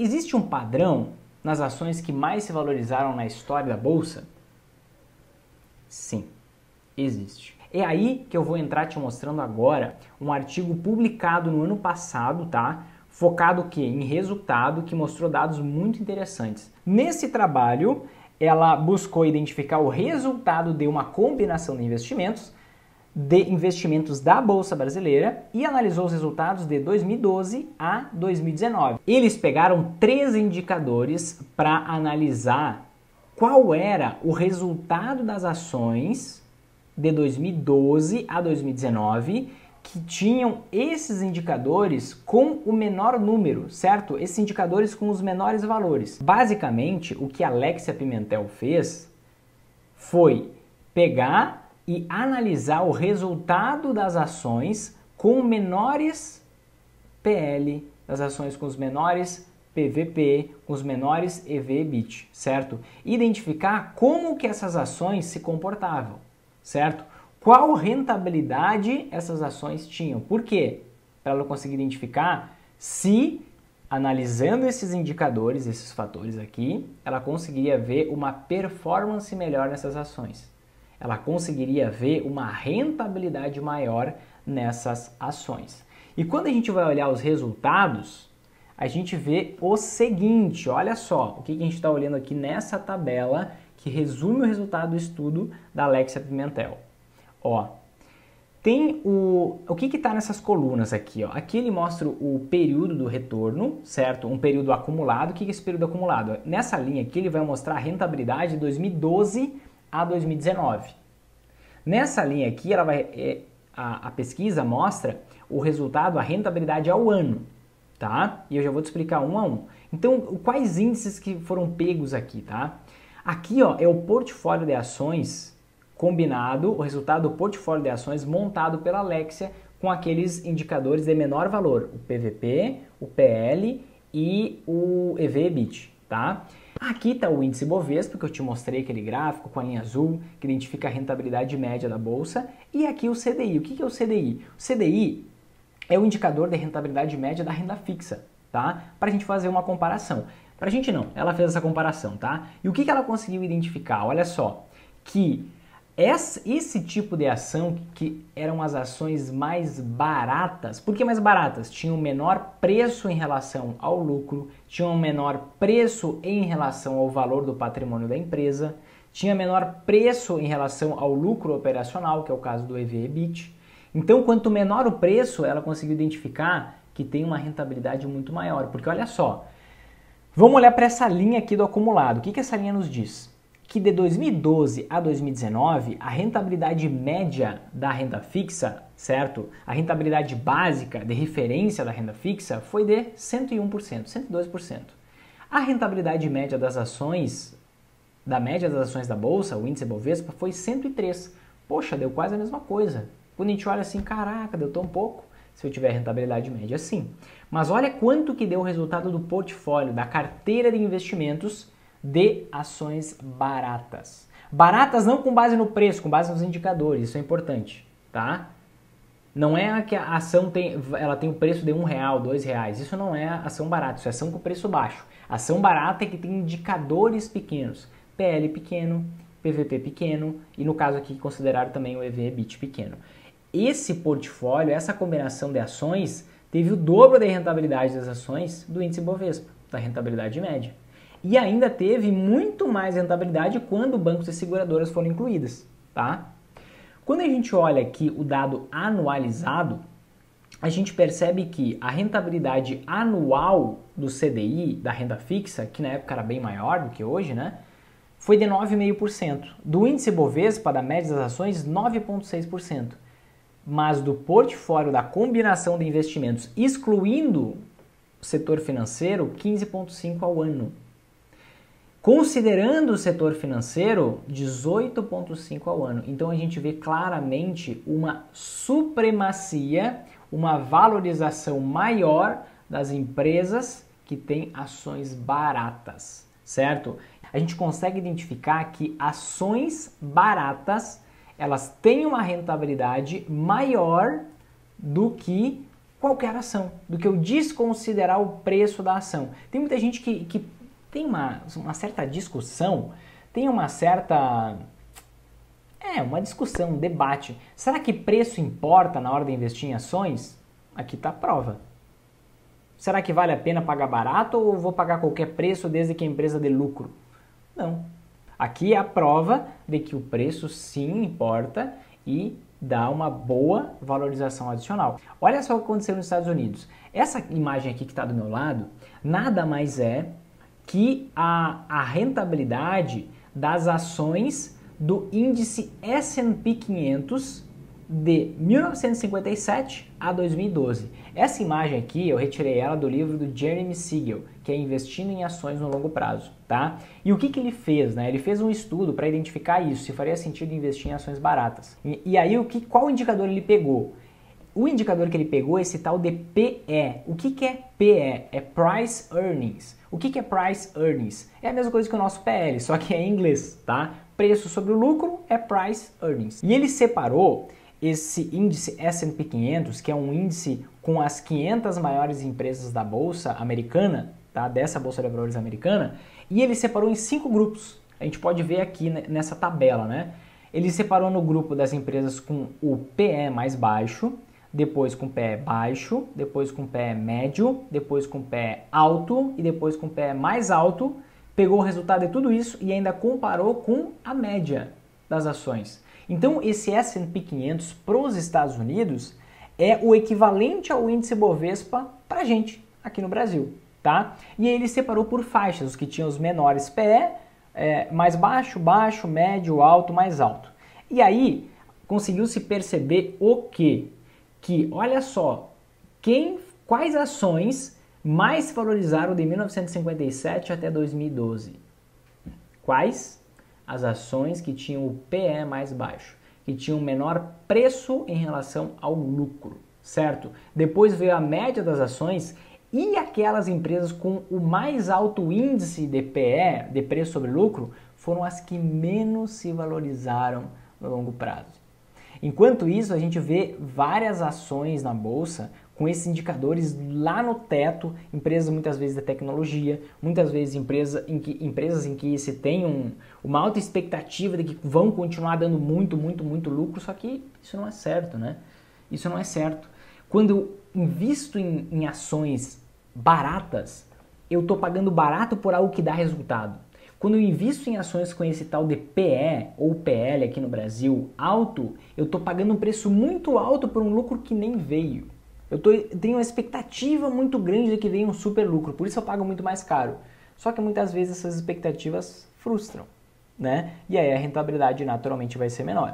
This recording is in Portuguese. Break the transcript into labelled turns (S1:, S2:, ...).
S1: Existe um padrão nas ações que mais se valorizaram na história da bolsa? Sim, existe. É aí que eu vou entrar te mostrando agora um artigo publicado no ano passado, tá? Focado que em resultado, que mostrou dados muito interessantes. Nesse trabalho, ela buscou identificar o resultado de uma combinação de investimentos de investimentos da Bolsa Brasileira e analisou os resultados de 2012 a 2019. Eles pegaram três indicadores para analisar qual era o resultado das ações de 2012 a 2019 que tinham esses indicadores com o menor número, certo? Esses indicadores com os menores valores. Basicamente, o que Alexia Pimentel fez foi pegar e analisar o resultado das ações com menores PL, das ações com os menores PVP, com os menores EV/EBIT, certo? Identificar como que essas ações se comportavam, certo? Qual rentabilidade essas ações tinham? Por quê? Para ela conseguir identificar se analisando esses indicadores, esses fatores aqui, ela conseguiria ver uma performance melhor nessas ações ela conseguiria ver uma rentabilidade maior nessas ações. E quando a gente vai olhar os resultados, a gente vê o seguinte: olha só, o que a gente está olhando aqui nessa tabela que resume o resultado do estudo da Alexia Pimentel. Ó, tem o, o que está nessas colunas aqui? Ó? Aqui ele mostra o período do retorno, certo? Um período acumulado. O que é esse período acumulado? Nessa linha aqui ele vai mostrar a rentabilidade de 2012 a 2019. Nessa linha aqui, ela vai, é, a, a pesquisa mostra o resultado, a rentabilidade ao ano, tá? E eu já vou te explicar um a um. Então, quais índices que foram pegos aqui, tá? Aqui, ó, é o portfólio de ações combinado, o resultado do portfólio de ações montado pela Alexia com aqueles indicadores de menor valor, o PVP, o PL e o EV/EBIT, tá? Aqui está o índice Bovespa, que eu te mostrei aquele gráfico com a linha azul, que identifica a rentabilidade média da bolsa. E aqui o CDI. O que é o CDI? O CDI é o indicador de rentabilidade média da renda fixa, tá? Para a gente fazer uma comparação. Para a gente não, ela fez essa comparação, tá? E o que ela conseguiu identificar? Olha só, que esse tipo de ação, que eram as ações mais baratas, por que mais baratas? Tinham menor preço em relação ao lucro, tinham menor preço em relação ao valor do patrimônio da empresa, tinha menor preço em relação ao lucro operacional, que é o caso do EV/EBIT. Então, quanto menor o preço, ela conseguiu identificar que tem uma rentabilidade muito maior. Porque olha só, vamos olhar para essa linha aqui do acumulado. O que, que essa linha nos diz? Que de 2012 a 2019 a rentabilidade média da renda fixa, certo? A rentabilidade básica de referência da renda fixa foi de 101%, 102%. A rentabilidade média das ações, da média das ações da bolsa, o índice Bovespa, foi 103. Poxa, deu quase a mesma coisa. Quando a gente olha assim, caraca, deu tão pouco. Se eu tiver rentabilidade média, sim. Mas olha quanto que deu o resultado do portfólio, da carteira de investimentos de ações baratas. Baratas não com base no preço, com base nos indicadores, isso é importante, tá? Não é que a ação tem, ela tem o preço de um real, dois reais. Isso não é ação barata, isso é ação com preço baixo. Ação barata é que tem indicadores pequenos, PL pequeno, PVP pequeno e no caso aqui considerar também o EV/EBIT pequeno. Esse portfólio, essa combinação de ações teve o dobro da rentabilidade das ações do índice Bovespa, da rentabilidade média e ainda teve muito mais rentabilidade quando bancos e seguradoras foram incluídas, tá? Quando a gente olha aqui o dado anualizado, a gente percebe que a rentabilidade anual do CDI, da renda fixa, que na época era bem maior do que hoje, né? Foi de 9,5%. Do índice Bovespa, da média das ações, 9,6%. Mas do portfólio da combinação de investimentos, excluindo o setor financeiro, 15,5% ao ano. Considerando o setor financeiro, 18,5 ao ano. Então a gente vê claramente uma supremacia, uma valorização maior das empresas que têm ações baratas, certo? A gente consegue identificar que ações baratas, elas têm uma rentabilidade maior do que qualquer ação, do que eu desconsiderar o preço da ação. Tem muita gente que, que tem uma, uma certa discussão, tem uma certa. É, uma discussão, um debate. Será que preço importa na hora de investir em ações? Aqui está a prova. Será que vale a pena pagar barato ou vou pagar qualquer preço desde que a empresa dê lucro? Não. Aqui é a prova de que o preço sim importa e dá uma boa valorização adicional. Olha só o que aconteceu nos Estados Unidos. Essa imagem aqui que está do meu lado nada mais é que a, a rentabilidade das ações do índice S&P 500 de 1957 a 2012. Essa imagem aqui eu retirei ela do livro do Jeremy Siegel, que é Investindo em Ações no Longo Prazo, tá? E o que, que ele fez, né? Ele fez um estudo para identificar isso, se faria sentido investir em ações baratas. E, e aí o que, qual indicador ele pegou? O indicador que ele pegou é esse tal de PE. O que, que é PE? É Price Earnings. O que, que é Price Earnings? É a mesma coisa que o nosso PL, só que é em inglês, tá? Preço sobre o lucro é Price Earnings. E ele separou esse índice S&P 500, que é um índice com as 500 maiores empresas da bolsa americana, tá? dessa bolsa de valores americana, e ele separou em cinco grupos. A gente pode ver aqui nessa tabela, né? Ele separou no grupo das empresas com o PE mais baixo, depois com PE baixo, depois com PE médio, depois com PE alto e depois com PE mais alto. Pegou o resultado de tudo isso e ainda comparou com a média das ações. Então, esse S&P 500 para os Estados Unidos é o equivalente ao índice Bovespa para a gente aqui no Brasil, tá? E aí ele separou por faixas, os que tinham os menores PE, é, mais baixo, baixo, médio, alto, mais alto. E aí conseguiu se perceber o que? Que, olha só, quem, quais ações mais se valorizaram de 1957 até 2012? Quais? as ações que tinham o PE mais baixo, que tinham menor preço em relação ao lucro, certo? Depois veio a média das ações e aquelas empresas com o mais alto índice de PE, de preço sobre lucro, foram as que menos se valorizaram no longo prazo. Enquanto isso, a gente vê várias ações na bolsa com esses indicadores lá no teto, empresas muitas vezes da tecnologia, muitas vezes empresa em que, empresas em que se tem um, uma alta expectativa de que vão continuar dando muito, muito, muito lucro, só que isso não é certo, né? Isso não é certo. Quando eu invisto em, em ações baratas, eu estou pagando barato por algo que dá resultado. Quando eu invisto em ações com esse tal de PE ou PL aqui no Brasil alto, eu estou pagando um preço muito alto por um lucro que nem veio. Eu tô, tenho uma expectativa muito grande de que venha um super lucro, por isso eu pago muito mais caro. Só que muitas vezes essas expectativas frustram, né? E aí a rentabilidade naturalmente vai ser menor.